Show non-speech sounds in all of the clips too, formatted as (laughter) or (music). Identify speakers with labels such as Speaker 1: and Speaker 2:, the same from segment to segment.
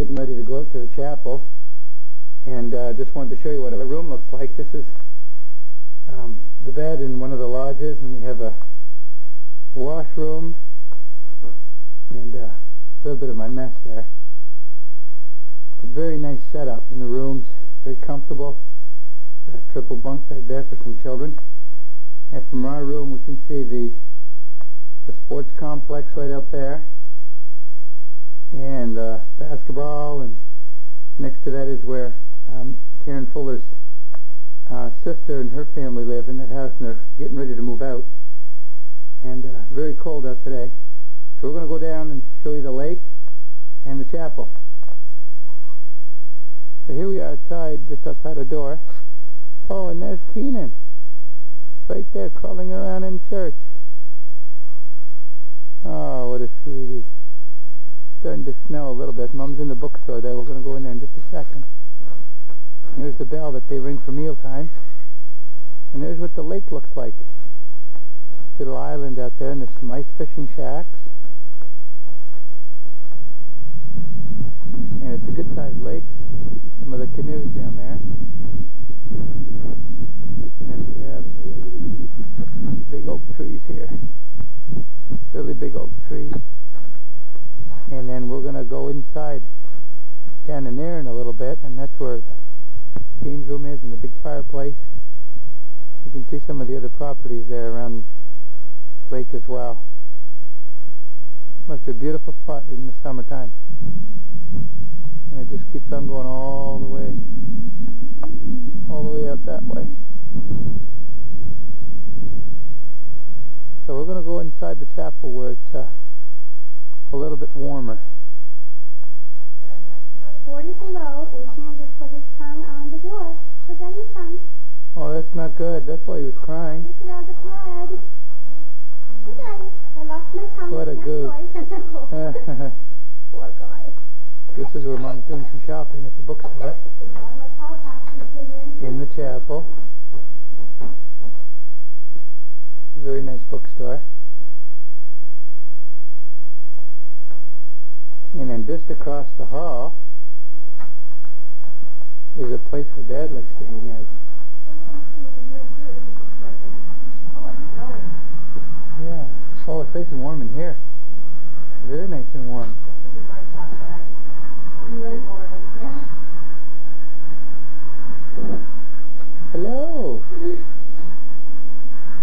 Speaker 1: getting ready to go up to the chapel, and uh, just wanted to show you what our room looks like. This is um, the bed in one of the lodges, and we have a washroom and uh, a little bit of my mess there. But very nice setup in the rooms, very comfortable. A triple bunk bed there for some children. And from our room, we can see the the sports complex right up there, and uh, basketball, and next to that is where um, Karen Fuller's uh, sister and her family live in that house, and they're getting ready to move out. And uh, very cold out today, so we're going to go down and show you the lake and the chapel. So here we are outside, just outside the door. Oh, and there's Keenan, right there, crawling around in church. Oh, what a sweetie. Starting to snow a little bit. Mom's in the bookstore there. We're going to go in there in just a second. There's the bell that they ring for meal times. And there's what the lake looks like. Little island out there, and there's some ice fishing shacks. And it's a good-sized lake. See some of the canoes down there. And we have big oak trees here really big oak trees. And then to inside down in there in a little bit, and that's where the games room is and the big fireplace. You can see some of the other properties there around the lake as well. Must be a beautiful spot in the summertime. And it just keeps on going all the way, all the way out that way. So we're going to go inside the chapel where it's uh, a little bit warmer.
Speaker 2: 40 below, and Cam just put his tongue on the door. So down tongue.
Speaker 1: Oh, that's not good. That's why he was crying.
Speaker 2: Look at all the blood. I lost my tongue.
Speaker 1: What a goof. (laughs)
Speaker 2: Poor guy.
Speaker 1: this is where Mom's doing some shopping at the bookstore
Speaker 2: All my power boxes hidden.
Speaker 1: in the chapel. Very nice bookstore. And then just across the hall is a place where Dad likes to hang out. Yeah. Oh, it's nice and warm in here. Very nice and warm. Hello.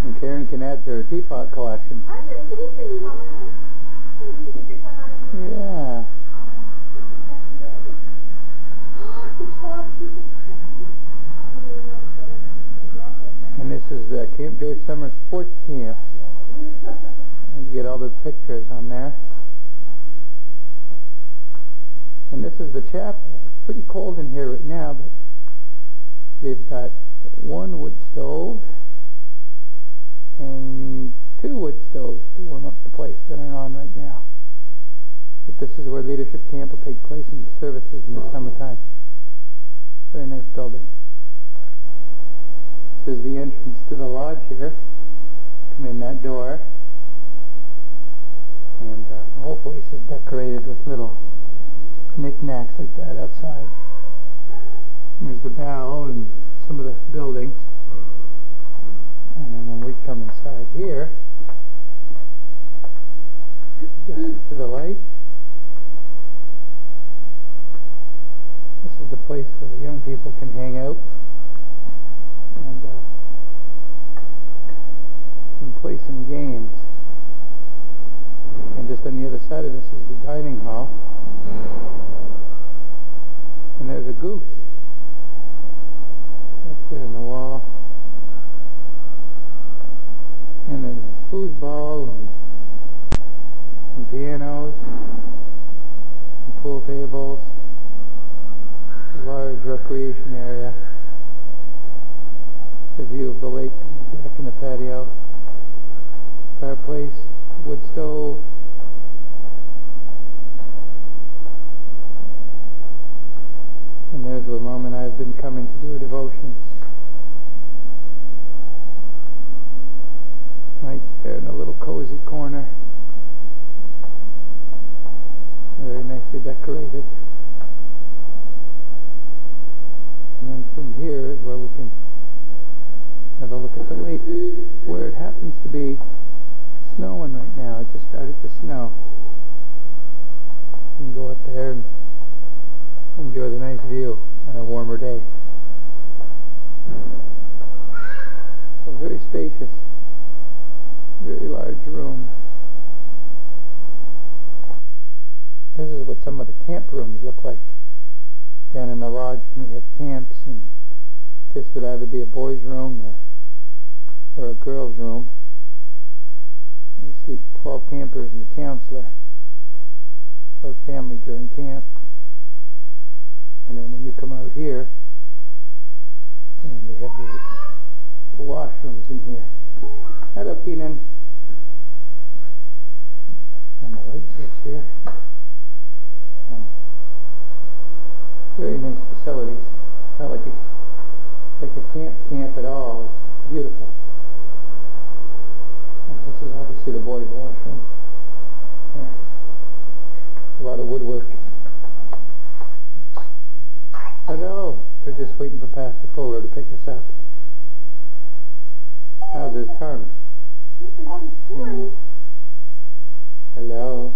Speaker 1: And Karen can add to her teapot collection.
Speaker 2: I was just thinking, Mama. Stick your tongue on it.
Speaker 1: Yeah.
Speaker 2: The 12 pieces of Christmas.
Speaker 1: And Camp Joy Summer Sports Camp. You get all the pictures on there. And this is the chapel. It's pretty cold in here right now, but they've got one wood stove and two wood stoves to warm up the place that are on right now. But this is where leadership camp will take place and the services in the summertime. Very nice building. This is the entrance to the lodge here. Come in that door. And uh, the whole place is decorated with little knickknacks like that outside. There's the bow and some of the buildings. And then when we come inside here, just to the right, this is the place where the young people can hang out and, uh, and games. And just on the other side of this is the dining hall. And there's a goose up there in the wall. And there's a foosball and some pianos, some pool tables, a large recreation area, the view of the lake, deck and the patio, uh, fireplace, wood stove, and there's where Mom and I have been coming to do our devotions. Right there in a little cozy corner. Very nicely decorated. And then from here is where we can have a look at the lake, where it happens to be snowing right now. It just started to snow. You can go up there and enjoy the nice view on a warmer day. So very spacious, very large room. This is what some of the camp rooms look like down in the lodge when we have camps and this would either be a boys room or or a girls room. Sleep 12 campers and a counselor or family during camp. And then when you come out here, and they have the, the washrooms in here. Hello, Keenan. And the light switch here. Oh. Very nice facilities. Not like a like a camp camp at all. It's beautiful. This is obviously the boys' washroom. A lot of woodwork. Hello. We're just waiting for Pastor Fuller to pick us up. How's his tongue? Hello.